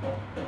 Thank you.